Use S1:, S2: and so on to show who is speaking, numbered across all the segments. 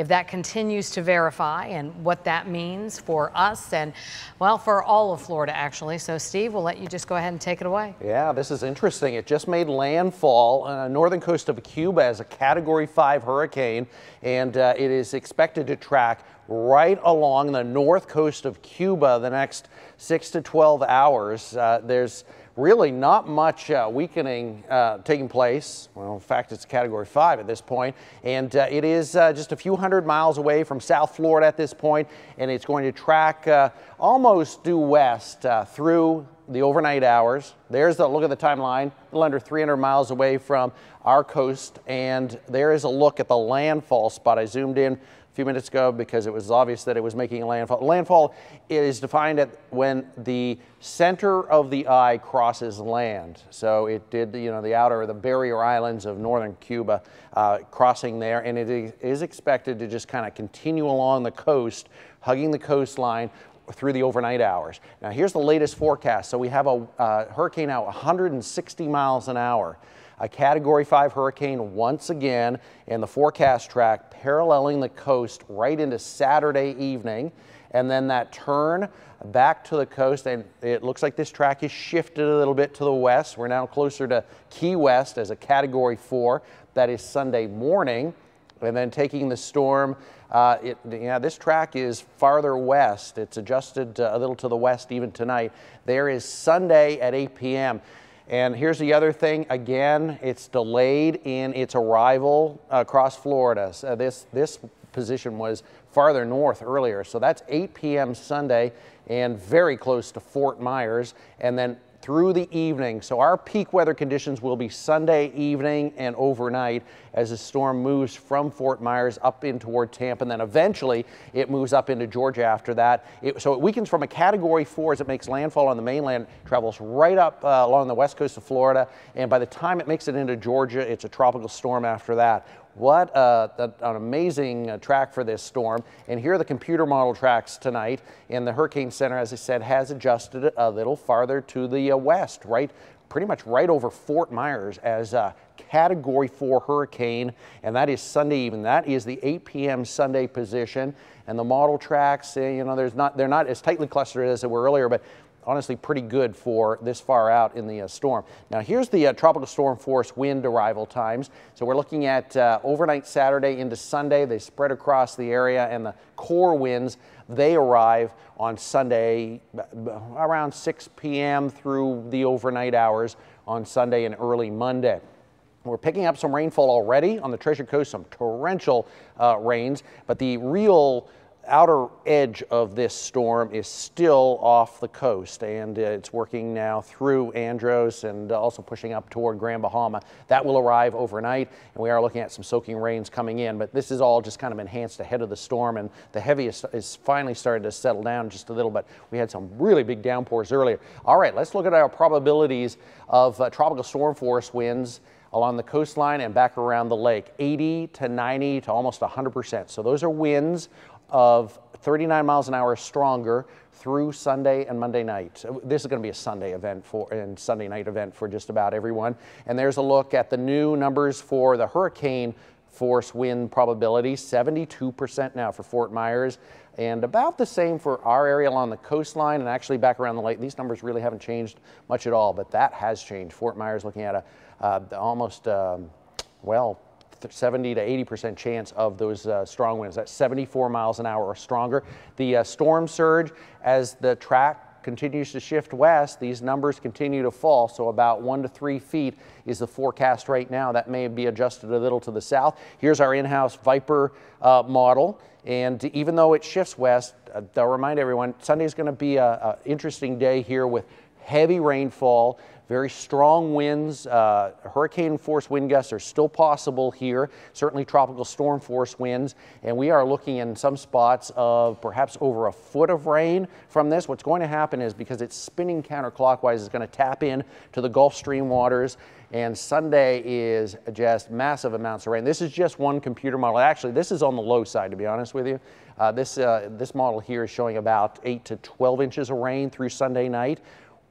S1: if that continues to verify and what that means for us and, well, for all of Florida, actually. So, Steve, we'll let you just go ahead and take it away.
S2: Yeah, this is interesting. It just made landfall on the northern coast of Cuba as a Category 5 hurricane, and uh, it is expected to track right along the north coast of Cuba the next 6 to 12 hours. Uh, there's really not much uh, weakening uh, taking place. Well, in fact, it's category five at this point, and uh, it is uh, just a few hundred miles away from South Florida at this point, and it's going to track uh, almost due west uh, through the overnight hours. There's a look at the timeline, a little under 300 miles away from our coast, and there is a look at the landfall spot. I zoomed in a few minutes ago because it was obvious that it was making a landfall. Landfall is defined at when the center of the eye crosses land. So it did, you know, the outer, the barrier islands of northern Cuba uh, crossing there, and it is expected to just kind of continue along the coast, hugging the coastline through the overnight hours. Now here's the latest forecast. So we have a uh, hurricane out 160 miles an hour a Category 5 hurricane once again in the forecast track paralleling the coast right into Saturday evening. And then that turn back to the coast, and it looks like this track is shifted a little bit to the west. We're now closer to Key West as a Category 4. That is Sunday morning. And then taking the storm, uh, it, this track is farther west. It's adjusted uh, a little to the west even tonight. There is Sunday at 8 p.m. And here's the other thing. Again, it's delayed in its arrival across Florida. So this, this position was farther north earlier. So that's 8 p.m. Sunday and very close to Fort Myers. And then through the evening. So our peak weather conditions will be Sunday evening and overnight as the storm moves from Fort Myers up in toward Tampa. And then eventually it moves up into Georgia after that. It, so it weakens from a category four as it makes landfall on the mainland, travels right up uh, along the west coast of Florida. And by the time it makes it into Georgia, it's a tropical storm after that. What a, an amazing uh, track for this storm. And here are the computer model tracks tonight. And the Hurricane Center, as I said, has adjusted it a little farther to the uh, west, right? Pretty much right over Fort Myers as a Category 4 hurricane. And that is Sunday even. That is the 8 p.m. Sunday position. And the model tracks, eh, you know, there's not, they're not as tightly clustered as they were earlier, but honestly pretty good for this far out in the uh, storm. Now here's the uh, tropical storm force wind arrival times. So we're looking at uh, overnight Saturday into Sunday. They spread across the area and the core winds, they arrive on Sunday around 6 p.m. through the overnight hours on Sunday and early Monday. We're picking up some rainfall already on the Treasure Coast, some torrential uh, rains, but the real outer edge of this storm is still off the coast and uh, it's working now through Andros and also pushing up toward Grand Bahama. That will arrive overnight and we are looking at some soaking rains coming in, but this is all just kind of enhanced ahead of the storm and the heaviest is finally starting to settle down just a little bit. We had some really big downpours earlier. All right, let's look at our probabilities of uh, tropical storm force winds along the coastline and back around the lake 80 to 90 to almost 100%. So those are winds of 39 miles an hour stronger through Sunday and Monday night. This is going to be a Sunday event for and Sunday night event for just about everyone. And there's a look at the new numbers for the hurricane force wind probability, 72% now for Fort Myers and about the same for our area along the coastline and actually back around the lake. These numbers really haven't changed much at all, but that has changed. Fort Myers looking at a uh, almost, um, well, 70 to 80% chance of those uh, strong winds. That's 74 miles an hour or stronger. The uh, storm surge as the track continues to shift west, these numbers continue to fall. So about one to three feet is the forecast right now. That may be adjusted a little to the south. Here's our in-house Viper uh, model. And even though it shifts west, uh, I'll remind everyone, Sunday is going to be an interesting day here with heavy rainfall, very strong winds, uh, hurricane force wind gusts are still possible here, certainly tropical storm force winds, and we are looking in some spots of perhaps over a foot of rain from this. What's going to happen is because it's spinning counterclockwise, it's going to tap in to the Gulf Stream waters, and Sunday is just massive amounts of rain. This is just one computer model. Actually, this is on the low side, to be honest with you. Uh, this, uh, this model here is showing about 8 to 12 inches of rain through Sunday night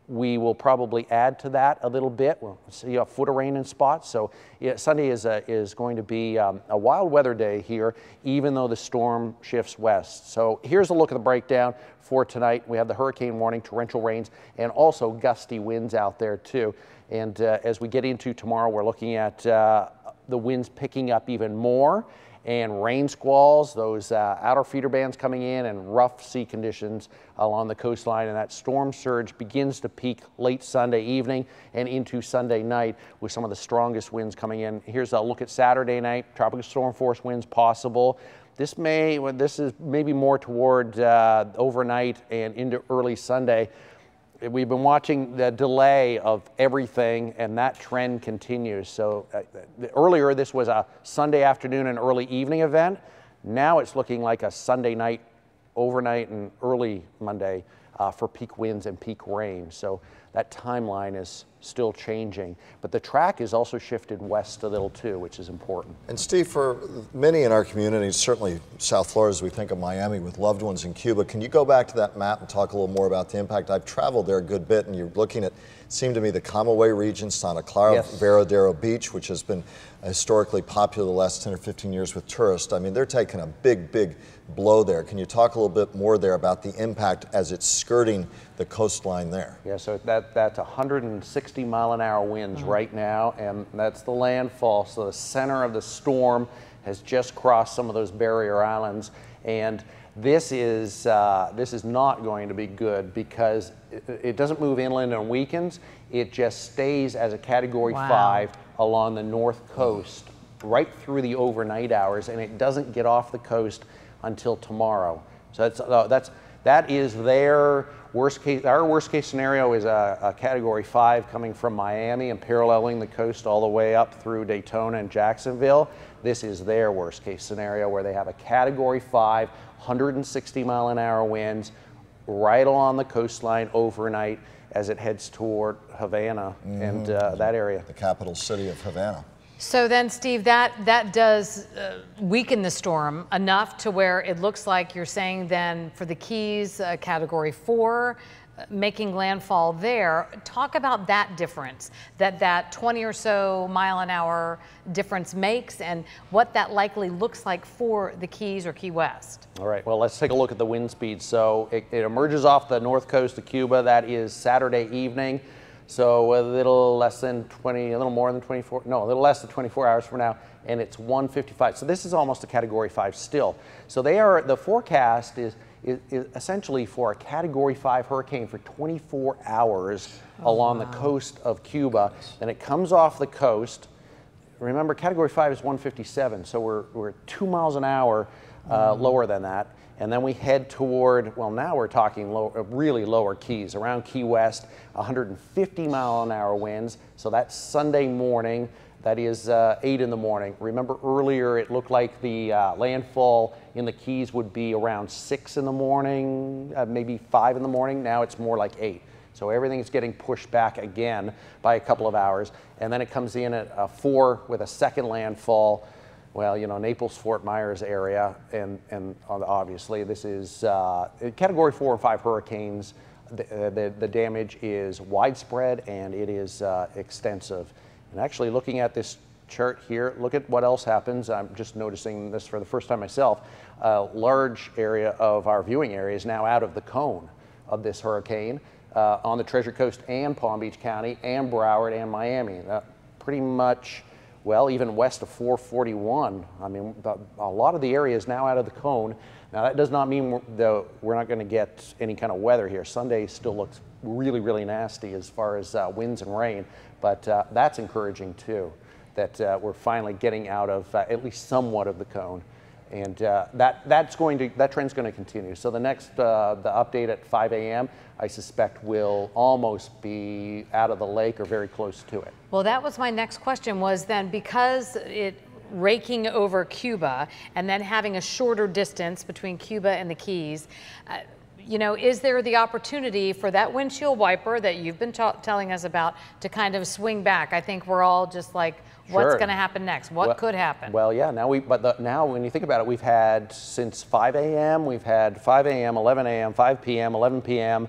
S2: we will probably add to that a little bit. We'll see a foot of rain in spots. So yeah, Sunday is, a, is going to be um, a wild weather day here, even though the storm shifts west. So here's a look at the breakdown for tonight. We have the hurricane warning, torrential rains, and also gusty winds out there too. And uh, as we get into tomorrow, we're looking at uh, the winds picking up even more and rain squalls, those uh, outer feeder bands coming in and rough sea conditions along the coastline. And that storm surge begins to peak late Sunday evening and into Sunday night with some of the strongest winds coming in. Here's a look at Saturday night, tropical storm force winds possible. This may, this is maybe more toward uh, overnight and into early Sunday we've been watching the delay of everything and that trend continues. So uh, earlier this was a Sunday afternoon and early evening event. Now it's looking like a Sunday night, overnight and early Monday uh, for peak winds and peak rain. So that timeline is still changing. But the track is also shifted west a little too, which is important.
S3: And Steve, for many in our community, certainly South Florida as we think of Miami with loved ones in Cuba, can you go back to that map and talk a little more about the impact? I've traveled there a good bit and you're looking at, seemed to me the Camagüey region, Santa Clara, yes. Varadero Beach, which has been historically popular the last 10 or 15 years with tourists. I mean, they're taking a big, big blow there. Can you talk a little bit more there about the impact as it's skirting the coastline there?
S2: Yeah, so that, that's 160 mile an hour winds mm -hmm. right now, and that's the landfall. So the center of the storm has just crossed some of those barrier islands, and this is, uh, this is not going to be good because it, it, doesn't move inland on weekends. It just stays as a category wow. five along the north coast right through the overnight hours, and it doesn't get off the coast until tomorrow. So that's, uh, that's, that is their worst case. Our worst case scenario is a, a, category five coming from Miami and paralleling the coast all the way up through Daytona and Jacksonville. This is their worst case scenario where they have a category five, 160 mile an hour winds right along the coastline overnight as it heads toward Havana mm -hmm. and uh, that area.
S3: The capital city of Havana.
S1: So then, Steve, that, that does uh, weaken the storm enough to where it looks like you're saying then for the Keys, uh, category four, uh, making landfall there. Talk about that difference that that 20 or so mile an hour difference makes and what that likely looks like for the Keys or Key West.
S2: All right, well, let's take a look at the wind speed. So it, it emerges off the north coast of Cuba. That is Saturday evening. So a little less than 20, a little more than 24, no, a little less than 24 hours from now, and it's 155. So this is almost a category five still. So they are, the forecast is, is, is essentially for a category five hurricane for 24 hours oh, along wow. the coast of Cuba. Then it comes off the coast. Remember, category five is 157, so we're, we're two miles an hour uh, mm. lower than that and then we head toward, well, now we're talking low, uh, really lower keys, around Key West, 150 mile an hour winds. So that's Sunday morning. That is uh, 8 in the morning. Remember earlier it looked like the uh, landfall in the Keys would be around 6 in the morning, uh, maybe 5 in the morning. Now it's more like 8. So everything is getting pushed back again by a couple of hours. And then it comes in at uh, 4 with a second landfall well, you know, Naples, Fort Myers area, and, and obviously this is uh, category four and five hurricanes. The, uh, the, the, damage is widespread and it is uh, extensive. And actually looking at this chart here, look at what else happens. I'm just noticing this for the first time myself. A large area of our viewing area is now out of the cone of this hurricane uh, on the Treasure Coast and Palm Beach County and Broward and Miami. pretty much well, even west of 441. I mean, a lot of the area is now out of the cone. Now, that does not mean we're, we're not going to get any kind of weather here. Sunday still looks really, really nasty as far as uh, winds and rain, but uh, that's encouraging too, that uh, we're finally getting out of uh, at least somewhat of the cone and uh, that that's going to that trend's going to continue. So the next uh, the update at 5 a.m. I suspect will almost be out of the lake or very close to it.
S1: Well, that was my next question. Was then because it raking over Cuba and then having a shorter distance between Cuba and the Keys. Uh, you know, is there the opportunity for that windshield wiper that you've been telling us about to kind of swing back? I think we're all just like, What's sure. going to happen next? What
S2: well,
S1: could happen?
S2: Well, yeah. Now we, but the, now when you think about it, we've had since 5 a.m. We've had 5 a.m., 11 a.m., 5 p.m., 11 p.m.,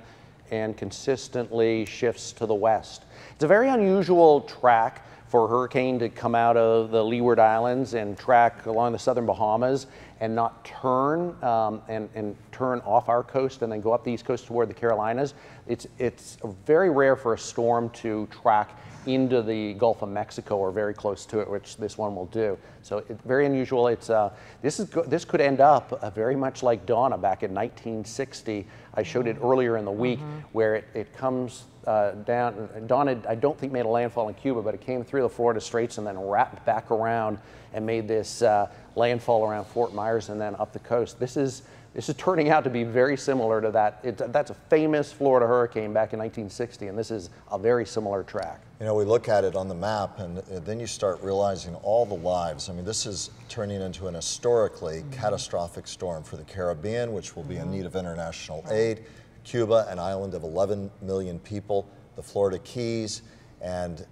S2: and consistently shifts to the west. It's a very unusual track for a hurricane to come out of the Leeward Islands and track along the southern Bahamas and not turn um, and, and turn off our coast and then go up the east coast toward the Carolinas. It's, it's very rare for a storm to track into the Gulf of Mexico or very close to it, which this one will do. So it's very unusual. It's, uh, this, is this could end up uh, very much like Donna back in 1960. I showed it earlier in the week mm -hmm. where it, it comes uh, down. Donna, I don't think made a landfall in Cuba, but it came through the Florida Straits and then wrapped back around and made this uh, landfall around Fort Myers and then up the coast. This is this is turning out to be very similar to that. It, that's a famous Florida hurricane back in 1960, and this is a very similar track.
S3: You know, we look at it on the map, and then you start realizing all the lives. I mean, this is turning into an historically mm -hmm. catastrophic storm for the Caribbean, which will be in need of international aid, Cuba, an island of 11 million people, the Florida Keys, and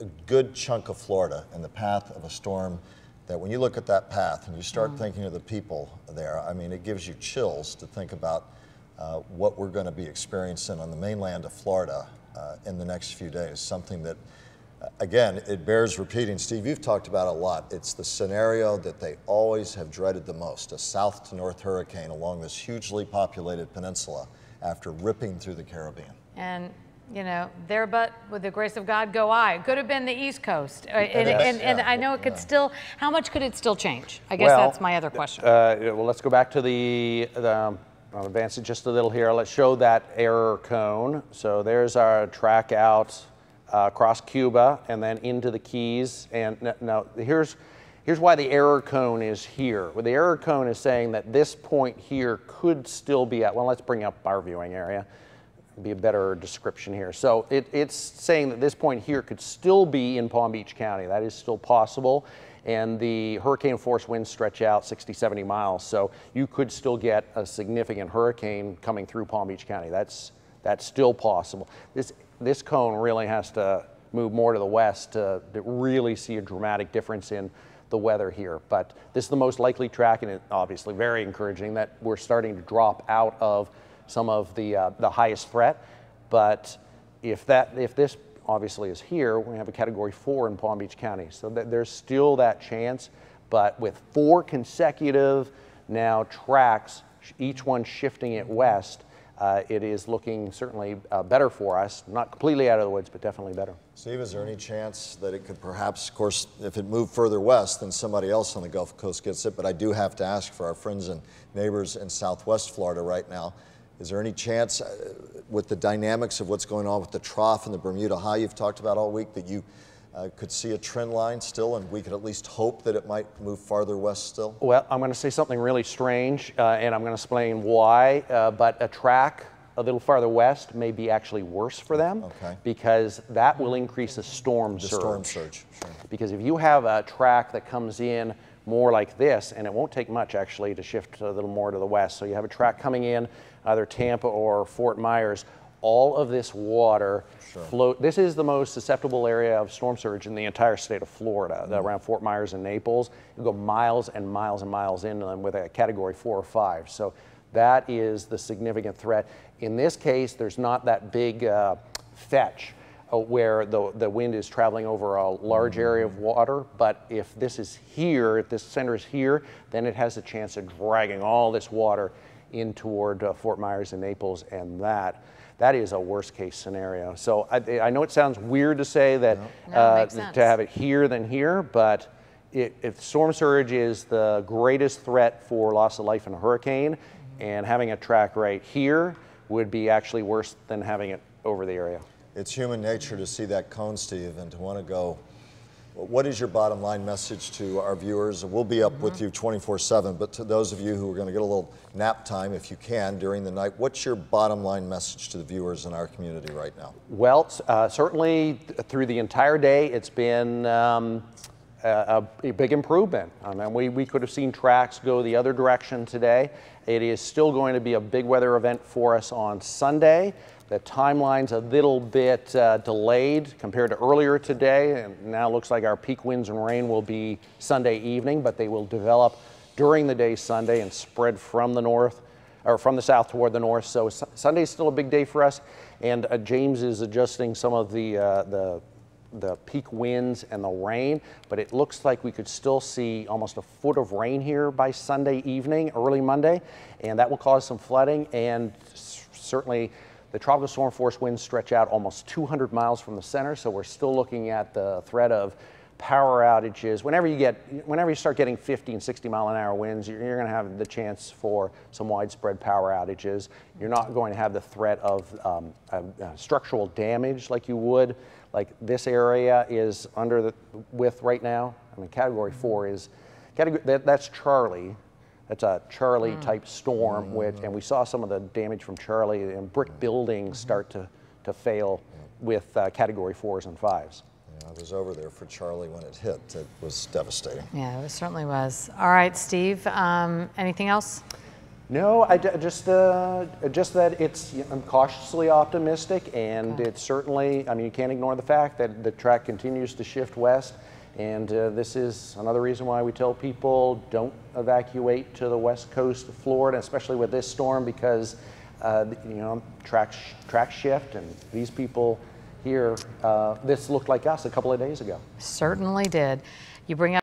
S3: a good chunk of Florida in the path of a storm that when you look at that path and you start mm. thinking of the people there, I mean, it gives you chills to think about uh, what we're going to be experiencing on the mainland of Florida uh, in the next few days. Something that, uh, again, it bears repeating. Steve, you've talked about a lot. It's the scenario that they always have dreaded the most a south to north hurricane along this hugely populated peninsula after ripping through the Caribbean.
S1: And you know, there but with the grace of God go I. Could have been the East Coast. Uh, and, and, and, I know it could yeah. still, how much could it still change? I guess well, that's my other question.
S2: Uh, well, let's go back to the, the um, I'll advance it just a little here. Let's show that error cone. So there's our track out uh, across Cuba and then into the Keys. And now here's, here's why the error cone is here. Well, the error cone is saying that this point here could still be at, well, let's bring up our viewing area be a better description here. So it, it's saying that this point here could still be in Palm Beach County. That is still possible. And the hurricane force winds stretch out 60, 70 miles. So you could still get a significant hurricane coming through Palm Beach County. That's, that's still possible. This, this cone really has to move more to the west to, to really see a dramatic difference in the weather here. But this is the most likely track, and it obviously very encouraging that we're starting to drop out of some of the, uh, the highest threat. But if, that, if this obviously is here, we have a category four in Palm Beach County. So there's still that chance. But with four consecutive now tracks, each one shifting it west, uh, it is looking certainly uh, better for us. Not completely out of the woods, but definitely better.
S3: Steve, is there any chance that it could perhaps, of course, if it moved further west, then somebody else on the Gulf Coast gets it? But I do have to ask for our friends and neighbors in Southwest Florida right now. Is there any chance, uh, with the dynamics of what's going on with the trough and the Bermuda High you've talked about all week, that you uh, could see a trend line still, and we could at least hope that it might move farther west still?
S2: Well, I'm going to say something really strange, uh, and I'm going to explain why. Uh, but a track a little farther west may be actually worse for them okay. because that will increase the storm
S3: the
S2: surge.
S3: storm surge, sure.
S2: Because if you have a track that comes in more like this, and it won't take much actually to shift a little more to the west. So you have a track coming in, either Tampa or Fort Myers. All of this water sure. float. This is the most susceptible area of storm surge in the entire state of Florida, mm. around Fort Myers and Naples. You go miles and miles and miles in them with a category four or five. So that is the significant threat. In this case, there's not that big uh, fetch where the, the wind is traveling over a large area of water. But if this is here, if this center is here, then it has a chance of dragging all this water in toward uh, Fort Myers and Naples, and that that is a worst case scenario. So I, I know it sounds weird to say that
S1: no. Uh, no,
S2: to have it here than here, but it, if storm surge is the greatest threat for loss of life in a hurricane, mm-hmm. and having a track right here would be actually worse than having it over the area
S3: it's human nature to see that cone, Steve, and to want to go. What is your bottom line message to our viewers? We'll be up mm -hmm. with you 24 7, but to those of you who are going to get a little nap time, if you can, during the night, what's your bottom line message to the viewers in our community right now?
S2: Well, uh, certainly through the entire day, it's been um, a, a, big improvement. I mean, we, we could have seen tracks go the other direction today. It is still going to be a big weather event for us on Sunday. The timeline's a little bit uh, delayed compared to earlier today, and now looks like our peak winds and rain will be Sunday evening, but they will develop during the day Sunday and spread from the north or from the south toward the north. So Su- Sunday's still a big day for us, and uh, James is adjusting some of the uh, the the peak winds and the rain, but it looks like we could still see almost a foot of rain here by Sunday evening, early Monday, and that will cause some flooding and certainly the tropical storm force winds stretch out almost 200 miles from the center, so we're still looking at the threat of power outages. Whenever you get, whenever you start getting 50 and 60 mile an hour winds, you're, you're going to have the chance for some widespread power outages. You're not going to have the threat of um, structural damage like you would. Like this area is under the with right now. I mean, Category Four is category. That, that's Charley. That's a Charley type storm, which, and we saw some of the damage from Charley and brick buildings start to, to fail with uh, category fours and fives.
S3: Yeah, I was over there for Charley when it hit. It was devastating.
S1: Yeah, it certainly was. All right, Steve, um, anything else?
S2: No, I d- just uh, just that it's I'm cautiously optimistic, and it's certainly I mean you can't ignore the fact that the track continues to shift west, and uh, this is another reason why we tell people don't evacuate to the west coast of Florida, especially with this storm, because uh, you know track sh- track shift, and these people here uh, this looked like us a couple of days ago.
S1: Certainly did. You bring up